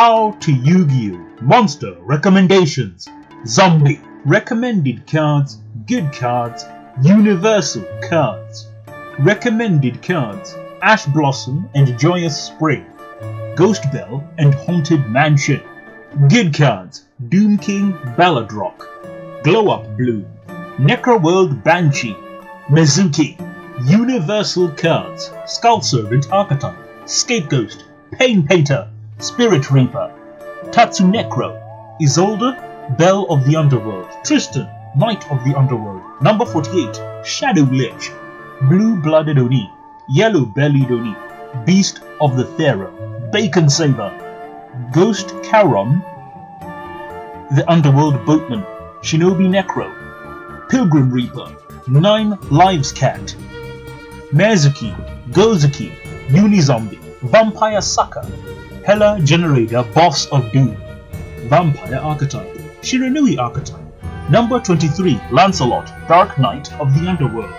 How to Yu-Gi-Oh! Monster Recommendations. Zombie Recommended cards, good cards, universal cards. Recommended cards Ash Blossom and Joyous Spring, Ghost Belle and Haunted Mansion. Good cards Doom King Balerdroch, Glow Up Bloom, Necro World Banshee, Mizuki, Universal Cards, Skull Servant Archetype, Scapegoat, Pain Painter, Spirit Reaper, Tatsunecro, Isolde, Belle of the Underworld, Tristan, Knight of the Underworld, Number 48, Shadow Lich, Blue Blooded Oni, Yellow Bellied Oni, Beast of the Thera, Bacon Saver, Ghost Charon, The Underworld Boatman, Shinobi Necro, Pilgrim Reaper, Nine Lives Cat, Mezuki, Gozuki, Unizombie, Vampire Sucker, Hela Generator Boss of Doom, Vampire Archetype, Shiranui Archetype, Number 23 Lancelot, Dark Knight of the Underworld,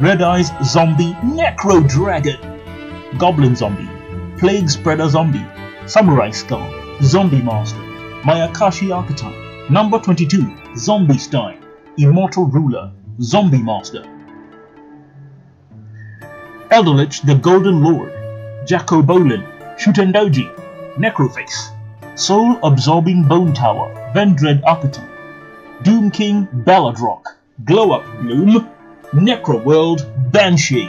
Red Eyes Zombie Necro Dragon, Goblin Zombie, Plague Spreader Zombie, Samurai Skull, Zombie Master, Mayakashi Archetype, Number 22 Zombie Stein, Immortal Ruler, Zombie Master, Elderlich the Golden Lord, Jacko Bolan, Shutendoji, Necroface, Soul Absorbing Bone Tower, Vendread Archetype, Doom King Balerdroch, Glow Up Bloom, Necro World Banshee.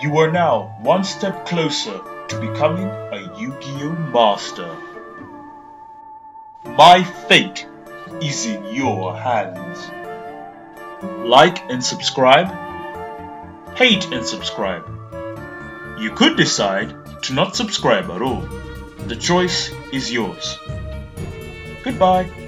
You are now one step closer to becoming a Yu-Gi-Oh! Master. My fate is in your hands. Like and subscribe. Hate and subscribe. You could decide to not subscribe at all. The choice is yours. Goodbye.